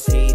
cause he